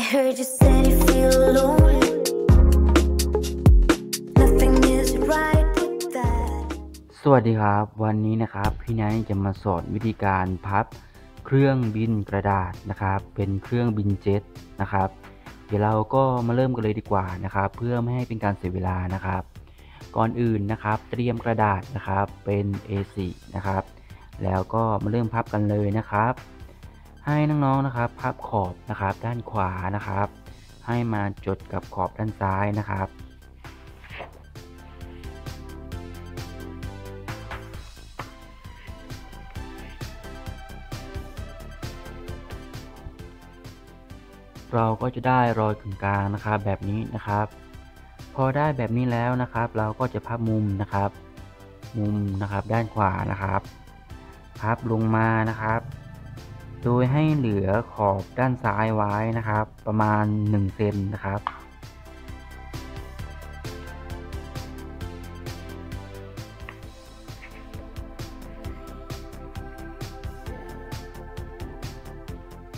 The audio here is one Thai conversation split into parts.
heard you said you feel lonely. Nothing is right with that. สวัสดีครับ วันนี้นะครับพี่ไนท์จะมาสอนวิธีการพับเครื่องบินกระดาษนะครับ เป็นเครื่องบินเจ็ตนะครับ เดี๋ยวเราก็มาเริ่มกันเลยดีกว่านะครับ เพื่อไม่ให้เป็นการเสียเวลานะครับ ก่อนอื่นนะครับ เตรียมกระดาษนะครับเป็น A4 นะครับ แล้วก็มาเริ่มพับกันเลยนะครับ ให้น้องๆนะครับ พับขอบนะครับ ด้านขวานะครับ ให้มาจดกับขอบด้านซ้ายนะครับเราก็จะได้รอยกึ่งกลางนะครับแบบนี้นะครับ พอได้แบบนี้แล้วนะครับ เราก็จะพับมุมนะครับ มุมนะครับด้านขวานะครับ พับลงมานะครับ โดยให้เหลือขอบด้านซ้ายไว้นะครับ ประมาณ 1 เซนนะครับ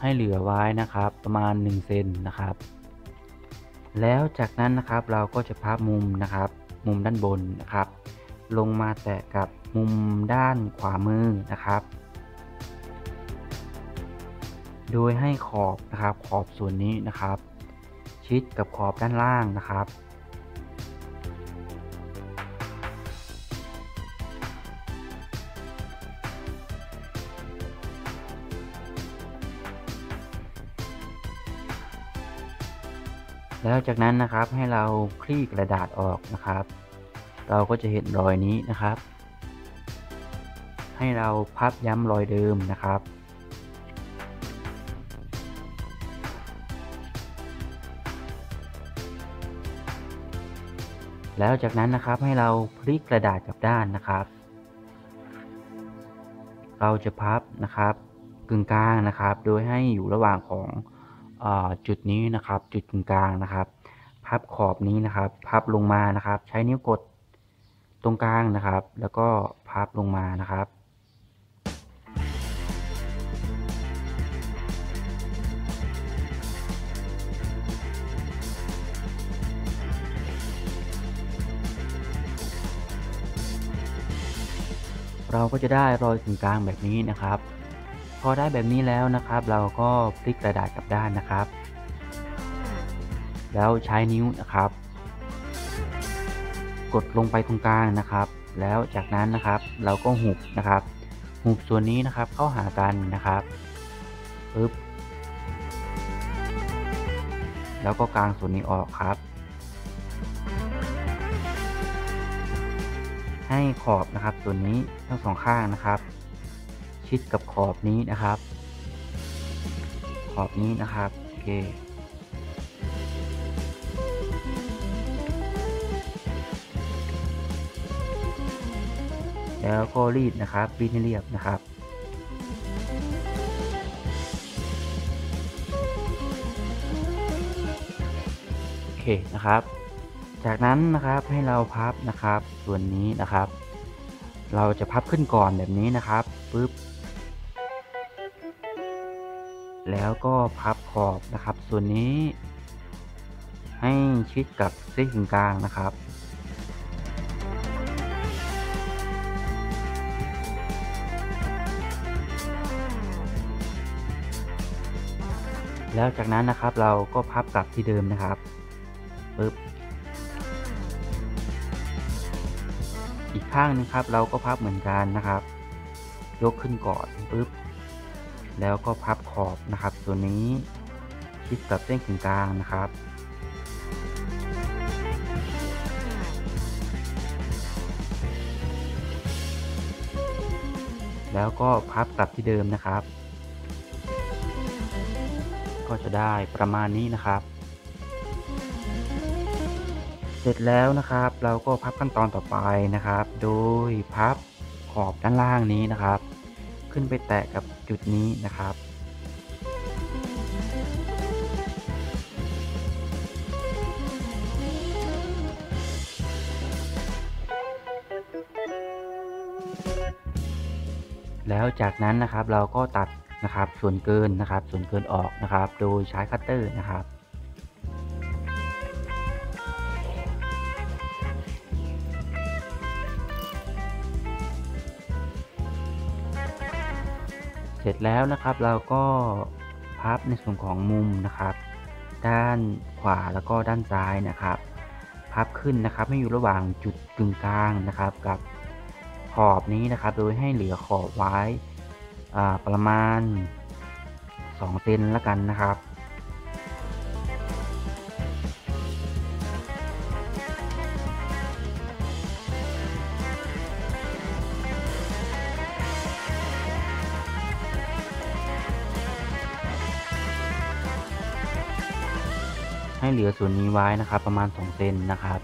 ให้เหลือไว้นะครับประมาณ 1 เซนนะครับ แล้วจากนั้นนะครับเราก็จะพับมุมนะครับ มุมด้านบนนะครับ ลงมาแตะกับมุมด้านขวามือนะครับ โดยให้ขอบนะครับขอบส่วนนี้นะครับ ชิดกับขอบด้านล่างนะครับ แล้วจากนั้นนะครับให้เราคลี่กระดาษออกนะครับ เราก็จะเห็นรอยนี้นะครับ ให้เราพับย้ำรอยเดิมนะครับ แล้วจากนั้นนะครับให้เราพลิกกระดาษกลับด้านนะครับ เราจะพับนะครับกึ่งกลางนะครับ โดยให้อยู่ระหว่างของอจุดนี้นะครับ จุดกึ่งกลางนะครับ พับขอบนี้นะครับ พับลงมานะครับ ใช้นิ้วกดตรงกลางนะครับ แล้วก็พับลงมานะครับ เราก็จะได้รอยกึ่งกลางแบบนี้นะครับ พอได้แบบนี้แล้วนะครับ เราก็พลิกกระดาษกลับด้านนะครับ แล้วใช้นิ้วนะครับ กดลงไปตรงกลางนะครับ แล้วจากนั้นนะครับเราก็หุบนะครับหุบส่วนนี้นะครับเข้าหากันนะครับปึ๊บแล้วก็กางส่วนนี้ออกครับ ให้ขอบนะครับส่วนนี้ทั้งสองข้างนะครับ ชิดกับขอบนี้นะครับ ขอบนี้นะครับโอเคแล้วก็รีดนะครับรีดให้เรียบนะครับ โอเคนะครับ จากนั้นนะครับให้เราพับนะครับ ส่วนนี้นะครับ เราจะพับขึ้นก่อนแบบนี้นะครับปึ๊บแล้วก็พับขอบนะครับ ส่วนนี้ ให้ชิดกับเส้นกลางนะครับ แล้วจากนั้นนะครับเราก็พับกลับที่เดิมนะครับปึ๊บ ข้างนึงครับ เราก็พับเหมือนกันนะครับ ยกขึ้นก่อนปึ๊บแล้วก็พับขอบนะครับ ตัวนี้ชิดกับเส้นกึ่งกลางนะครับ แล้วก็พับกลับที่เดิมนะครับ ก็จะได้ประมาณนี้นะครับ เสร็จแล้วนะครับ เราก็พับขั้นตอนต่อไปนะครับ โดยพับขอบด้านล่างนี้นะครับ ขึ้นไปแตะกับจุดนี้นะครับแล้วจากนั้นนะครับเราก็ตัดนะครับส่วนเกินนะครับ ส่วนเกินออกนะครับ โดยใช้คัตเตอร์นะครับ เสร็จแล้วนะครับเราก็พับในส่วนของมุมนะครับ ด้านขวาแล้วก็ด้านซ้ายนะครับ พับขึ้นนะครับให้อยู่ระหว่างจุดกึ่งกลางนะครับ กับขอบนี้นะครับ โดยให้เหลือขอบไว้ประมาณ2เซนแล้วกันนะครับ ให้เหลือส่วนนี้ไว้นะครับ ประมาณ 2 เซนนะครับ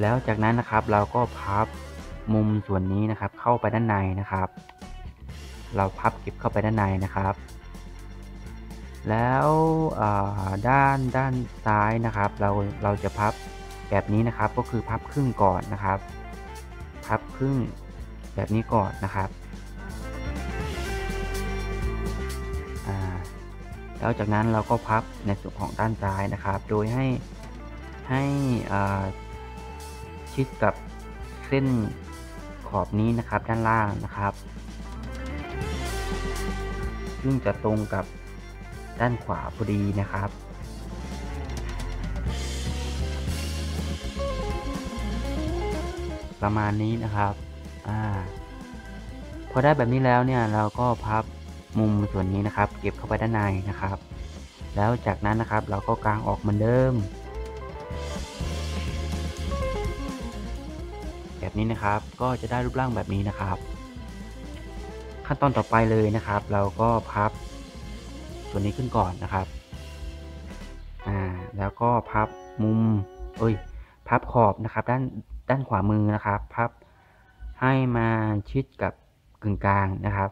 แล้วจากนั้นนะครับเราก็พับมุมส่วนนี้นะครับ เข้าไปด้านในนะครับ เราพับเก็บเข้าไปด้านในนะครับ แล้วด้านด้านซ้ายนะครับ เราเราจะพับแบบนี้นะครับก็คือพับครึ่งก่อนนะครับ พับครึ่งแบบนี้ก่อนนะครับ แล้วจากนั้นเราก็พับในส่วนของด้านซ้ายนะครับ โดยให้ให้ชิดกับเส้นขอบนี้นะครับด้านล่างนะครับ ซึ่งจะตรงกับด้านขวาพอดีนะครับประมาณนี้นะครับ อ่า พอได้แบบนี้แล้วเนี่ยเราก็พับ มุมส่วนนี้นะครับ เก็บเข้าไปด้านในนะครับ แล้วจากนั้นนะครับเราก็กางออกเหมือนเดิม แบบนี้นะครับก็จะได้รูปร่างแบบนี้นะครับ ขั้นตอนต่อไปเลยนะครับ เราก็พับส่วนนี้ขึ้นก่อนนะครับอ่าแล้วก็พับมุมเอ้ยพับขอบนะครับ ด้านด้านขวามือนะครับ พับให้มาชิดกับกึ่งกลางนะครับ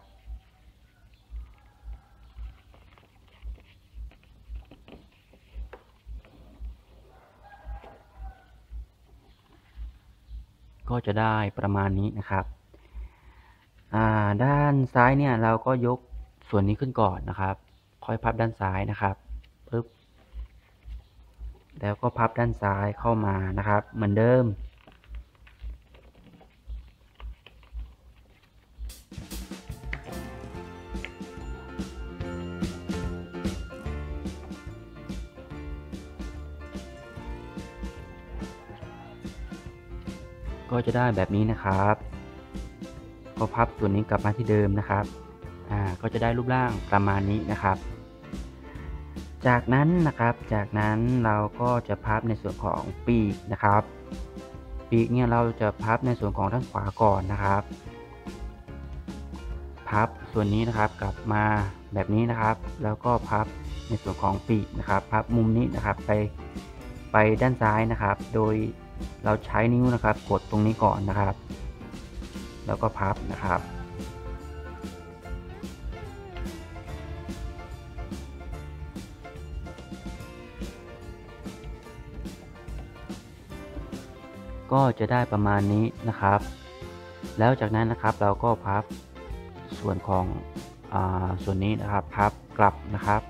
ก็จะได้ประมาณนี้นะครับอ่าด้านซ้ายเนี่ยเราก็ยกส่วนนี้ขึ้นก่อนนะครับ ค่อยพับด้านซ้ายนะครับปึ๊บแล้วก็พับด้านซ้ายเข้ามานะครับ เหมือนเดิม ก็จะได้แบบนี้นะครับก็พับส่วนนี้กลับมาที่เดิมนะครับอ่าก็จะได้รูปร่างประมาณนี้นะครับ จากนั้นนะครับจากนั้นเราก็จะพับในส่วนของปีกนะครับ ปีกเนี่ยเราจะพับในส่วนของด้านขวาก่อนนะครับ พับส่วนนี้นะครับกลับมาแบบนี้นะครับ แล้วก็พับในส่วนของปีกนะครับ พับมุมนี้นะครับไปไปด้านซ้ายนะครับ โดย เราใช้นิ้วนะครับ กดตรงนี้ก่อนนะครับ แล้วก็พับนะครับ ก็จะได้ประมาณนี้นะครับ แล้วจากนั้นนะครับเราก็พับส่วนของอาส่วนนี้นะครับ พับกลับนะครับ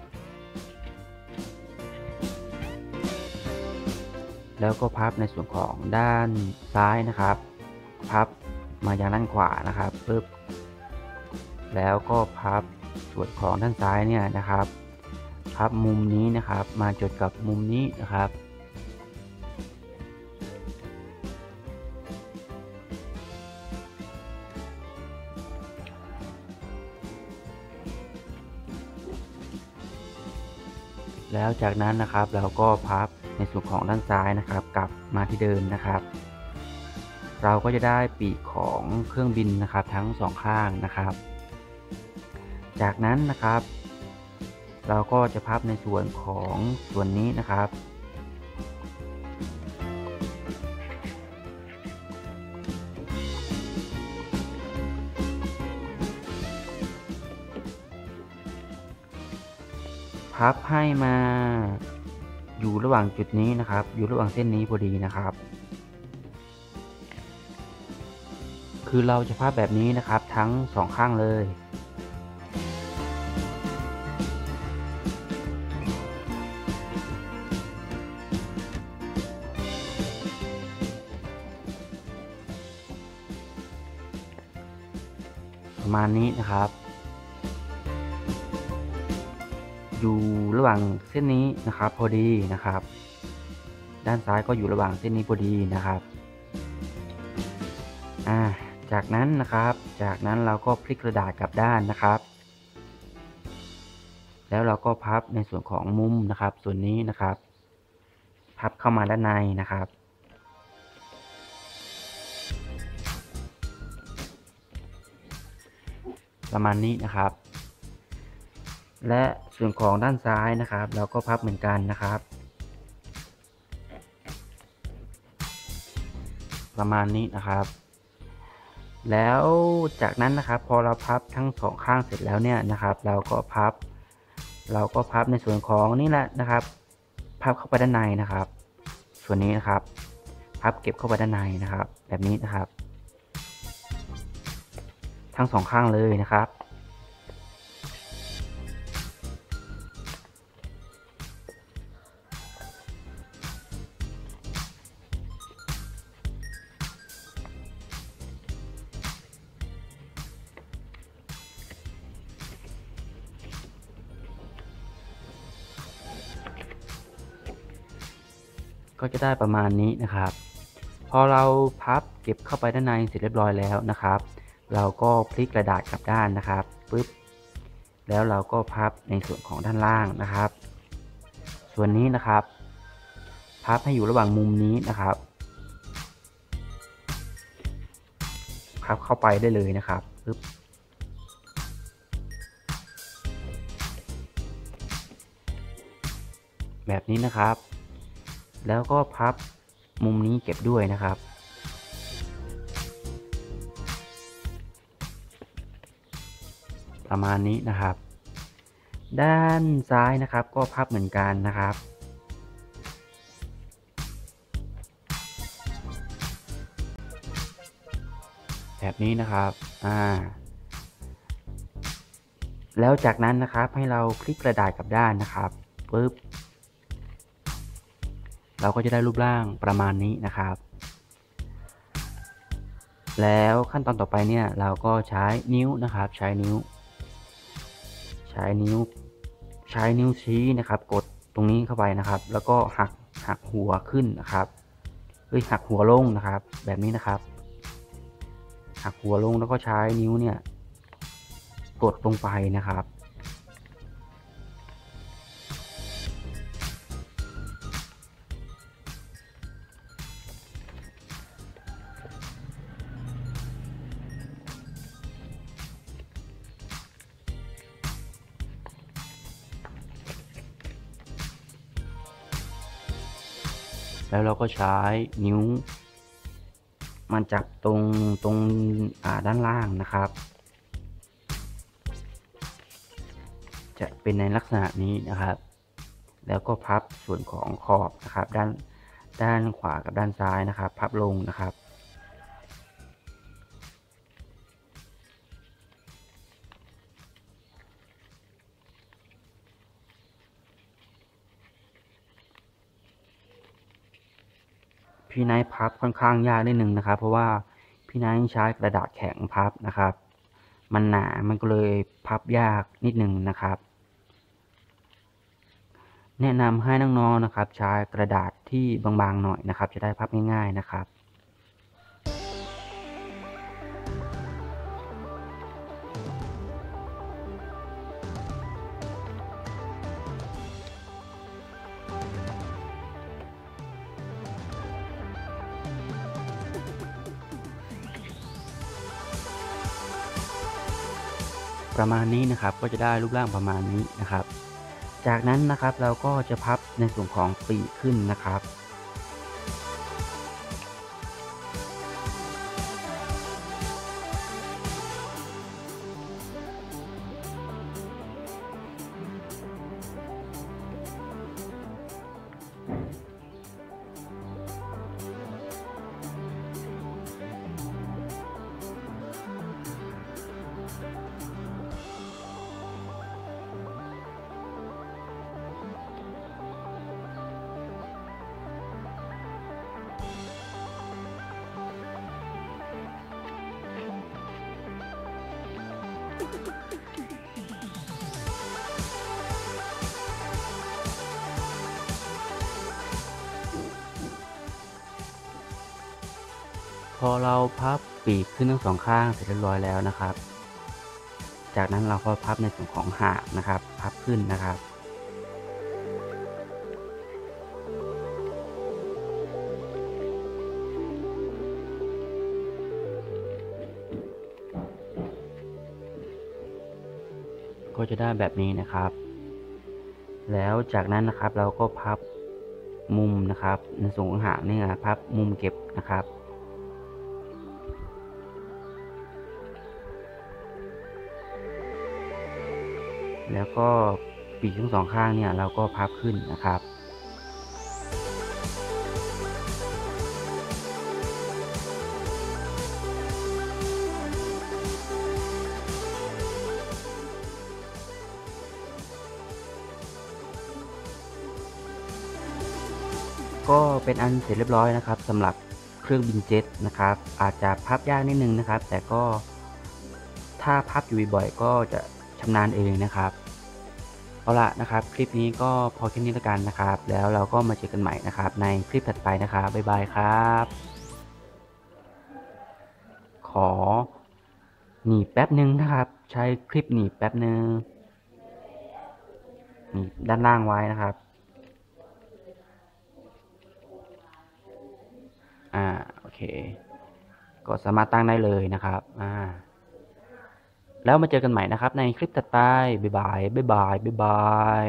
แล้วก็พับในส่วนของด้านซ้ายนะครับ พับมายังด้านขวานะครับปึ๊บแล้วก็พับส่วนของด้านซ้ายเนี่ยนะครับ พับมุมนี้นะครับ มาจดกับมุมนี้นะครับ แล้วจากนั้นนะครับเราก็พับ ในส่วนของด้านซ้ายนะครับกลับมาที่เดิมนะครับ เราก็จะได้ปีกของเครื่องบินนะครับทั้งสองข้างนะครับ จากนั้นนะครับ เราก็จะพับในส่วนของส่วนนี้นะครับพับให้มา อยู่ระหว่างจุดนี้นะครับ อยู่ระหว่างเส้นนี้พอดีนะครับ คือเราจะพับแบบนี้นะครับทั้งสองข้างเลยประมาณนี้นะครับ อยู่ระหว่างเส้นนี้นะครับ พอดีนะครับ ด้านซ้ายก็อยู่ระหว่างเส้นนี้พอดีนะครับอ่าจากนั้นนะครับ จากนั้นเราก็พลิกกระดาษกลับด้านนะครับ แล้วเราก็พับในส่วนของมุมนะครับ ส่วนนี้นะครับ พับเข้ามาด้านในนะครับประมาณนี้นะครับ และส่วนของด้านซ้ายนะครับ เราก็พับเหมือนกันนะครับ ประมาณนี้นะครับ แล้วจากนั้นนะครับ พอเราพับทั้งสองข้างเสร็จแล้วเนี่ยนะครับ เราก็พับ เราก็พับในส่วนของนี่แหละนะครับ พับเข้าไปด้านในนะครับ ส่วนนี้นะครับ พับเก็บเข้าไปด้านในนะครับ แบบนี้นะครับ ทั้งสองข้างเลยนะครับ ก็จะได้ประมาณนี้นะครับ พอเราพับเก็บเข้าไปด้านในเสร็จเรียบร้อยแล้วนะครับ เราก็พลิกกระดาษกลับด้านนะครับปึ๊บแล้วเราก็พับในส่วนของด้านล่างนะครับ ส่วนนี้นะครับ พับให้อยู่ระหว่างมุมนี้นะครับ พับเข้าไปได้เลยนะครับปึ๊บแบบนี้นะครับ แล้วก็พับมุมนี้เก็บด้วยนะครับ ประมาณนี้นะครับ ด้านซ้ายนะครับก็พับเหมือนกันนะครับ แบบนี้นะครับ อ่า แล้วจากนั้นนะครับให้เราคลิกกระดาษกลับด้านนะครับปึ๊บ เราก็จะได้รูปร่างประมาณนี้นะครับ แล้วขั้นตอนต่อไปเนี่ยเราก็ใช้นิ้วนะครับ ใช้นิ้ว ใช้นิ้ว ใช้นิ้วชี้นะครับ กดตรงนี้เข้าไปนะครับ แล้วก็หักหักหัวขึ้นนะครับเอ้ยหักหัวลงนะครับ แบบนี้นะครับ หักหัวลงแล้วก็ใช้นิ้วเนี่ย กดลงไปนะครับ แล้วเราก็ใช้นิ้วมันจับตรงตรงด้านล่างนะครับ จะเป็นในลักษณะนี้นะครับ แล้วก็พับส่วนของขอบนะครับ ด้านด้านขวากับด้านซ้ายนะครับ พับลงนะครับ พี่ไนท์พับค่อนข้างยากนิดนึงนะครับ เพราะว่าพี่ไนท์ใช้กระดาษแข็งพับนะครับ มันหนา มันก็เลยพับยากนิดนึงนะครับ แนะนำให้น้องๆนะครับ ใช้กระดาษที่บางๆหน่อยนะครับ จะได้พับง่าย ๆนะครับ ประมาณนี้นะครับก็จะได้รูปร่างประมาณนี้นะครับ จากนั้นนะครับเราก็จะพับในส่วนของปีกขึ้นนะครับ อเราพับปีกขึ้นทั้งสองข้างเสร็จเรียบร้อยแล้วนะครับ จากนั้นเราก็พับในส่วนของหางนะครับ พับขึ้นนะครับก็จะได้แบบนี้นะครับ แล้วจากนั้นนะครับเราก็พับมุมนะครับ ในส่วนของหางนี่นะพับมุมเก็บนะครับ แล้วก็ปีกทั้งสองข้างเนี่ยเราก็พับขึ้นนะครับก็เป็นอันเสร็จเรียบร้อยนะครับสำหรับเครื่องบินเจ็ตนะครับ อาจจะพับยากนิดนึงนะครับ แต่ก็ถ้าพับอยู่บ่อยๆก็จะชำนาญเองนะครับ เอาละนะครับ คลิปนี้ก็พอแค่นี้ละกันนะครับ แล้วเราก็มาเจอกันใหม่นะครับ ในคลิปถัดไปนะครับบ๊ายบายครับ ขอหนีแป๊บนึงนะครับ ใช้คลิปหนีแป๊บนึงหนีด้านล่างไว้นะครับอ่าโอเค ก็สามารถตั้งได้เลยนะครับอ่า แล้วมาเจอกันใหม่นะครับในคลิปถัดไปบ๊ายบายบ๊ายบายบ๊ายบาย